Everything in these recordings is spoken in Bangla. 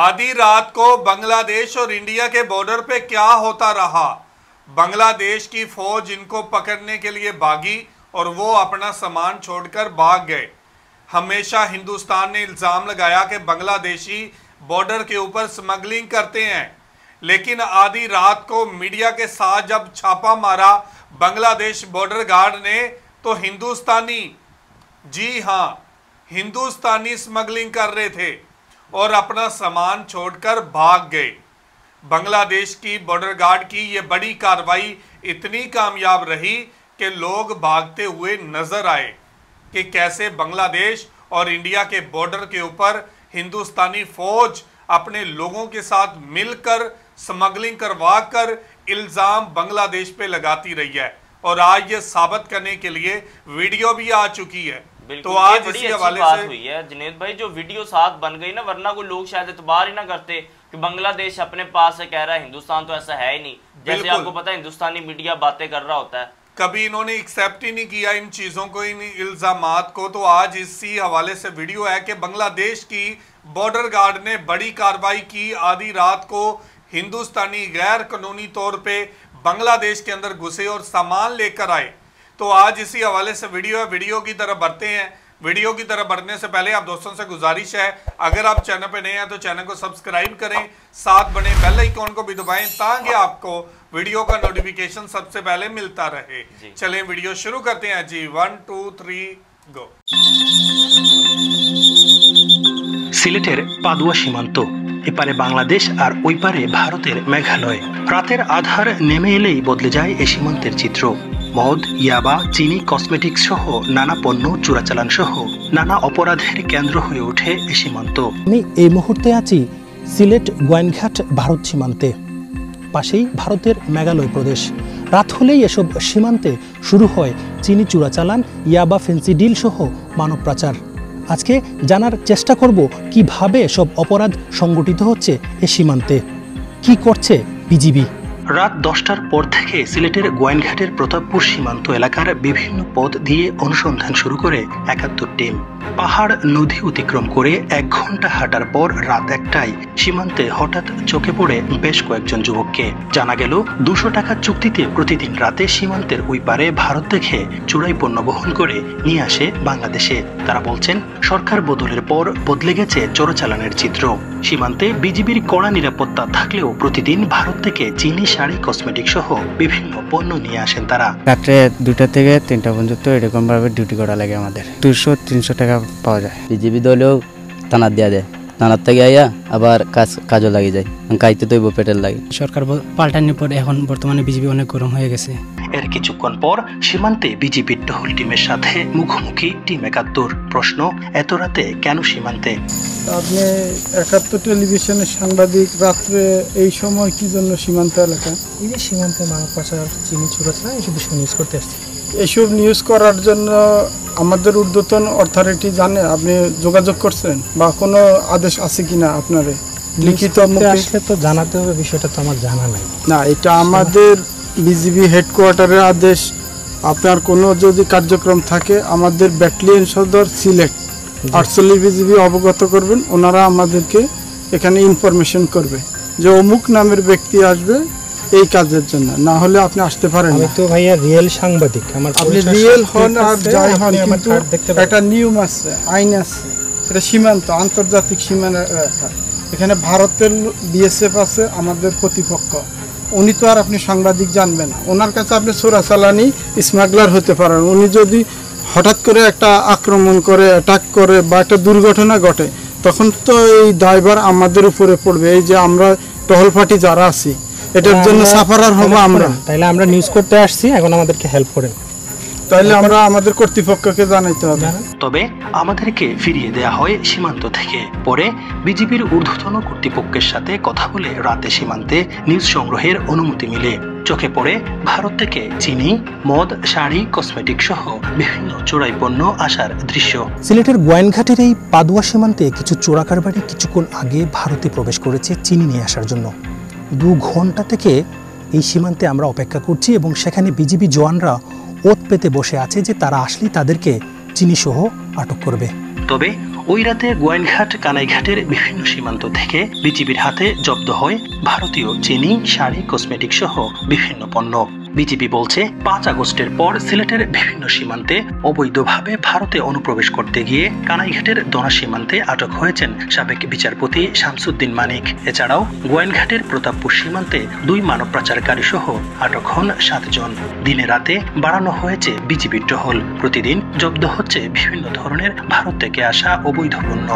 आधी रात को बांग्लादेश और इंडिया के बॉर्डर पे क्या होता रहा? बांग्लादेश की फौज इनको पकड़ने के लिए भागी और वो अपना सामान छोड़कर भाग गए। हमेशा हिंदुस्तान ने इल्ज़ाम लगाया कि बांग्लादेशी बॉर्डर के ऊपर स्मगलिंग करते हैं। लेकिन आधी रात को मीडिया के साथ जब छापा मारा बांग्लादेश बॉर्डर गार्ड ने तो हिंदुस्तानी जी हाँ हिंदुस्तानी स्मगलिंग कर रहे थे। और अपना सामान छोड़कर भाग गए। बांग्लादेश की बॉर्डर गार्ड की ये बड़ी कार्रवाई इतनी कामयाब रही कि लोग भागते हुए नज़र आए कि कैसे बांग्लादेश और इंडिया के बॉर्डर के ऊपर हिंदुस्तानी फौज अपने लोगों के साथ मिलकर स्मगलिंग करवा कर इल्ज़ाम बांग्लादेश पे लगाती रही है। और आज ये साबित करने के लिए वीडियो भी आ चुकी है। बिल्कुल तो आज बड़ी इसी अच्छी बात हुई है जुनेद भाई जो वीडियो साथ बन गई ना वरना कोई लोग शायद इतबार ही ना करते कि बांग्लादेश अपने पास से कह रहा है हिंदुस्तान तो ऐसा है ही नहीं। जैसे आपको पता है हिंदुस्तानी मीडिया बातें कर रहा होता है। कभी इन्होंने एक्सेप्ट ही नहीं किया इन चीज़ों को इन इल्ज़ामात को तो आज इसी हवाले से वीडियो है कि बांग्लादेश की बॉर्डर गार्ड ने बड़ी कार्रवाई की आधी रात को हिंदुस्तानी गैर कानूनी तौर पे बांग्लादेश के अंदर घुसे और सामान लेकर आए। तो आज इसी हवाले से वीडियो है वीडियो की तरफ बढ़ते हैं वीडियो की तरफ बढ़ने से पहले आप दोस्तों से गुजारिश है अगर आप चैनल पे नए हैं तो चैनल को सब्सक्राइब करें साथ बने बेल आइकॉन को भी दबाएं ताकि आपको वीडियो का नोटिफिकेशन सबसे पहले मिलता रहे जी। चलें वीडियो शुरू करते हैं जी वन टू थ्री गो সিলেটের পাদুয়া সীমান্ত এপারে বাংলাদেশ আর ওই পারে ভারতের মেঘালয় রাতের আধার নেমে এলেই বদলে যায় এ সীমান্তের চিত্র মদ, ইয়াবা, চিনি, কসমেটিক্স সহ নানা পণ্য চোরাচালান সহ নানা অপরাধের কেন্দ্র হয়ে ওঠে এ সীমান্ত। আমি এই মুহূর্তে আছি সিলেট গোয়েনঘাট ভারত সীমান্তে। পাশেই ভারতের মেঘালয় প্রদেশ। রাত হলেই এসব সীমান্তে শুরু হয় চিনি চোরাচালান, ইয়াবা ফেন্সিডিল সহ মানব পাচার। আজকে জানার চেষ্টা করব কীভাবে এসব অপরাধ সংগঠিত হচ্ছে এ সীমান্তে। কি করছে বিজিবি? রাত দশটার পর থেকে সিলেটের গোয়াইনঘাটের প্রতাপপুর সীমান্ত এলাকার বিভিন্ন পথ দিয়ে অনুসন্ধান শুরু করে একাত্তর টিম। পাহাড় নদী অতিক্রম করে এক ঘণ্টা হাঁটার পর রাত একটায় সীমান্তে হঠাৎ চোখে পড়ে বেশ কয়েকজন যুবককে। জানা গেল, দুশো টাকার চুক্তিতে প্রতিদিন রাতে সীমান্তের ওই পারে ভারত থেকে চোরাই পণ্য বহন করে নিয়ে আসে বাংলাদেশে। তারা বলছেন, সরকার বদলের পর বদলে গেছে চোরাচালানের চিত্র। সীমান্তে বিজিবির কড়া নিরাপত্তা থাকলেও প্রতিদিন ভারত থেকে চিনি শাড়ি কসমেটিক সহ বিভিন্ন পণ্য নিয়ে আসেন তারা। রাত্রে দুটা থেকে তিনটা পর্যন্ত এরকম ভাবে ডিউটি করা লাগে আমাদের। দুশো তিনশো টাকা পাওয়া যায়। বিজেপি দলেও টানার দেওয়া দেয়। নানার থেকে আইয়া আবার কাজ কাজও লাগে যায়। কাইতে তৈব পেটের লাগে। সরকার পাল্টানোর পর এখন বর্তমানে বিজেপি অনেক গরম হয়ে গেছে। এর কিছুক্ষণ পর সীমান্তে বিজিবির টহল টিমের সাথে মুখোমুখি টিম একাত্তর। প্রশ্ন এত রাতে কেন সীমান্তে? আপনি একাত্তর টেলিভিশনের সাংবাদিক রাত্রে এই সময় কি জন্য সীমান্ত এলাকা? এই যে সীমান্তে মানব পাচার চিনি চোরাচালান এইসব বিষয় নিউজ করতে আসছে। এসব নিউজ করার জন্য আমাদের ঊর্ধ্বতন অথরিটি জানে আপনি যোগাযোগ করছেন বা কোনো আদেশ আছে কিনা আপনারে? লিখিত আসলে তো জানাতে হবে বিষয়টা তো আমার জানা নাই। না এটা আমাদের বিজিবি হেডকোয়ার্টারের আদেশ আপনার কোনো যদি কার্যক্রম থাকে আমাদের ব্যাটালিয়ন সদর সিলেট আটচল্লিশ বিজিবি অবগত করবেন ওনারা আমাদেরকে এখানে ইনফরমেশন করবে যে অমুক নামের ব্যক্তি আসবে এই কাজের জন্য না হলে আপনি আসতে পারেন আমি তো ভাইয়া রিয়েল সাংবাদিক আমার আপনি রিয়েল হন আর যাই হন কিন্তু। একটা নিয়ম আছে আইন আছে এটা সীমান্ত আন্তর্জাতিক সীমানা এখানে ভারতের বিএসএফ আছে আমাদের প্রতিপক্ষ। উনি তো আর আপনি সাংবাদিক জানবেন না। ওনার কাছে আপনি চোরাচালানি স্মাগলার হতে পারেন। উনি যদি হঠাৎ করে একটা আক্রমণ করে অ্যাটাক করে বা একটা দুর্ঘটনা ঘটে তখন তো এই দায়ভার আমাদের উপরে পড়বে। এই যে আমরা টহল পার্টি যারা আছি এটার জন্য সাফার সাফারার হব আমরা। তাইলে আমরা নিউজ করতে আসছি। এখন আমাদেরকে হেল্প করেন। তাহলে আমরা আমাদের কর্তৃপক্ষকে জানাইতে হবে। তবে আমাদেরকে ফিরিয়ে দেয়া হয় সীমান্ত থেকে। পরে বিজিবির ঊর্ধ্বতন কর্তৃপক্ষের সাথে কথা বলে রাতে সীমান্তে নিউজ সংগ্রহের অনুমতি মিলে। চোখে পড়ে ভারত থেকে চিনি মদ শাড়ি কসমেটিক সহ বিভিন্ন চোরাই পণ্য আসার দৃশ্য। সিলেটের গোয়াইনঘাটের এই পাদুয়া সীমান্তে কিছু চোরাকারবারি কিছুক্ষণ আগে ভারতে প্রবেশ করেছে চিনি নিয়ে আসার জন্য। দু ঘণ্টা থেকে এই সীমান্তে আমরা অপেক্ষা করছি এবং সেখানে বিজিবি জওয়ানরা ওত পেতে বসে আছে যে তারা আসলেই তাদেরকে চিনিসহ আটক করবে। তবে ওই রাতে গোয়াইনঘাট কানাইঘাটের বিভিন্ন সীমান্ত থেকে বিজিবির হাতে জব্দ হয় ভারতীয় চিনি, শাড়ি কসমেটিক সহ বিভিন্ন পণ্য। বিজিবি বলছে, পাঁচ আগস্টের পর সিলেটের বিভিন্ন সীমান্তে অবৈধভাবে ভারতে অনুপ্রবেশ করতে গিয়ে কানাইঘাটের দনা সীমান্তে আটক হয়েছেন সাবেক বিচারপতি শামসুদ্দিন মানিক। এছাড়াও গোয়েনঘাটের প্রতাপপুর সীমান্তে দুই মানব পাচারকারী সহ আটক হন সাতজন দিনে রাতে বাড়ানো হয়েছে বিজিবির টহল। প্রতিদিন জব্দ হচ্ছে বিভিন্ন ধরনের ভারত থেকে আসা অবৈধ পণ্য।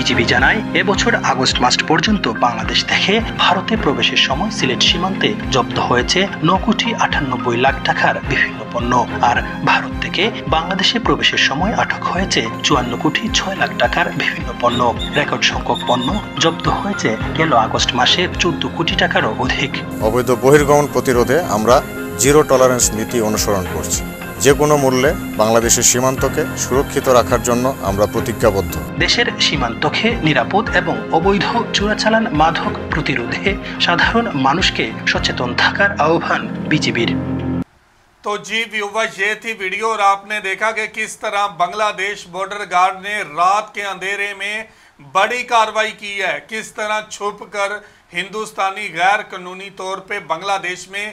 বিজিবি জানায়, এবছর আগস্ট মাস পর্যন্ত বাংলাদেশ থেকে ভারতে প্রবেশের সময় সিলেট সীমান্তে জব্দ হয়েছে ন কোটি আটানব্বই লাখ টাকার বিভিন্ন পণ্য। আর ভারত থেকে বাংলাদেশে প্রবেশের সময় আটক হয়েছে চুয়ান্ন কোটি ছয় লাখ টাকার বিভিন্ন পণ্য। রেকর্ড সংখ্যক পণ্য জব্দ হয়েছে গেল আগস্ট মাসে চোদ্দ কোটি টাকারও অধিক। অবৈধ বহির্গমন প্রতিরোধে আমরা জিরো টলারেন্স নীতি অনুসরণ করছি। যে কোনো মূল্যে বাংলাদেশের সীমান্তকে সুরক্ষিত রাখার জন্য আমরা প্রতিজ্ঞাবদ্ধ দেশের সীমান্তকে নিরাপদ এবং অবৈধ চোরাচালান মাদক প্রতিরোধে সাধারণ মানুষকে সচেতন থাকার আহ্বান বিজিবির तो जी व्यूवर ये थी वीडियो और आपने देखा कि किस तरह बांग्लादेश बॉर्डर गार्ड ने रात के अंधेरे में बड़ी कार्रवाई की है किस तरह छुप कर हिंदुस्तानी गैर कानूनी तौर पे बांग्लादेश में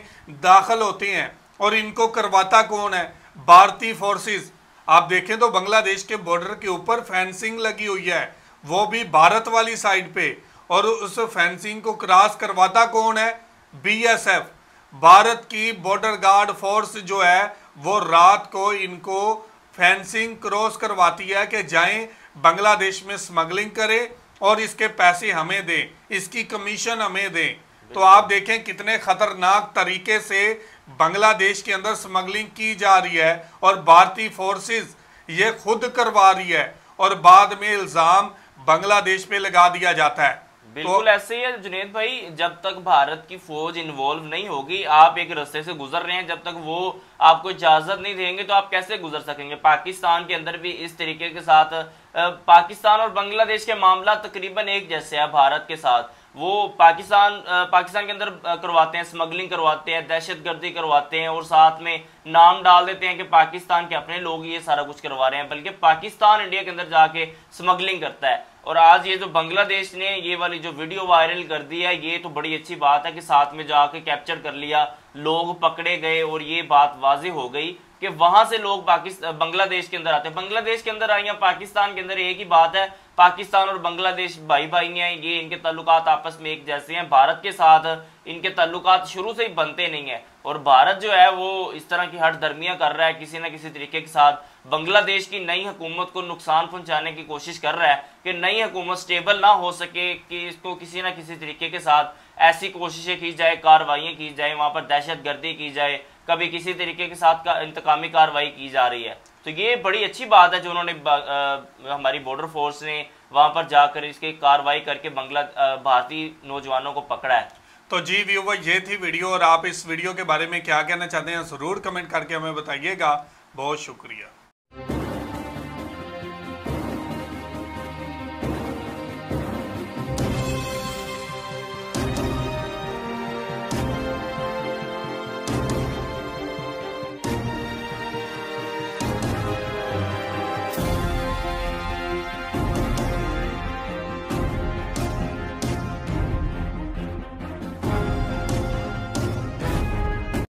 दाखिल होते हैं और इनको करवाता कौन है? भारतीय फोर्सेस आप देखें तो बांग्लादेश के बॉर्डर के ऊपर फेंसिंग लगी हुई है। वो भी भारत वाली साइड पे। और उस फेंसिंग को क्रॉस करवाता कौन है? बीएसएफ भारत की बॉर्डर गार्ड फोर्स जो है, वो रात को इनको फेंसिंग क्रॉस करवाती है कि जाएँ, बांग्लादेश में स्मगलिंग करें और इसके पैसे हमें दें। इसकी कमीशन हमें दें। तो आप देखें कितने खतरनाक तरीके से बांग्लादेश के अंदर स्मगलिंग की जा रही है और भारतीय फोर्सेस ये खुद करवा रही है और बाद में इल्ज़ाम बांग्लादेश पे लगा दिया जाता है। बिल्कुल तो, ऐसे ही है जुनेद भाई जब तक भारत की फौज इन्वॉल्व नहीं होगी आप एक रस्ते से गुजर रहे हैं जब तक वो आपको इजाज़त नहीं देंगे तो आप कैसे गुजर सकेंगे? पाकिस्तान के अंदर भी इस तरीके के साथ पाकिस्तान और बांग्लादेश के मामला तकरीबन एक जैसे है भारत के साथ। वो पाकिस्तान पाकिस्तान के अंदर करवाते हैं, स्मगलिंग करवाते हैं दहशत गर्दी करवाते हैं और साथ में नाम डाल देते हैं कि पाकिस्तान के अपने लोग ये सारा कुछ करवा रहे हैं, बल्कि पाकिस्तान इंडिया के अंदर जाके स्मगलिंग करता है। और आज ये जो बांग्लादेश ने ये वाली जो वीडियो वायरल कर दी है, ये तो बड़ी अच्छी बात है कि साथ में जाके कैप्चर कर लिया, लोग पकड़े गए और ये बात वाजे हो गई कि वहाँ से लोग पाकिस्तान बांग्लादेश के अंदर आते हैं। बांग्लादेश के अंदर आई या पाकिस्तान के अंदर एक ही बात है पाकिस्तान और बांग्लादेश भाई भाई हैं। ये इनके ताल्लुकात आपस में एक जैसे हैं। भारत के साथ इनके ताल्लुकात शुरू से ही बनते नहीं है। और भारत जो है, वो इस तरह की हट दरमियाँ कर रहा है, किसी न किसी तरीके के साथ। बांग्लादेश की नई हुकूमत को नुकसान पहुँचाने की कोशिश कर रहा है कि नई हुकूमत स्टेबल ना हो सके, कि इसको किसी न किसी तरीके के साथ ऐसी कोशिशें की जाए, कार्रवाइयाँ की जाए, वहाँ पर दहशत गर्दी की जाए, कभी किसी तरीके के साथ का इंतकामी कार्रवाई की जा रही है। तो ये बड़ी अच्छी बात है जो उन्होंने हमारी बॉर्डर फोर्स ने वहाँ पर जाकर इसके कार्रवाई करके बंगला भारतीय नौजवानों को पकड़ा है। तो जी व्यूवर, ये थी वीडियो और आप इस वीडियो के बारे में क्या कहना चाहते हैं, ज़रूर कमेंट करके हमें बताइएगा। बहुत शुक्रिया।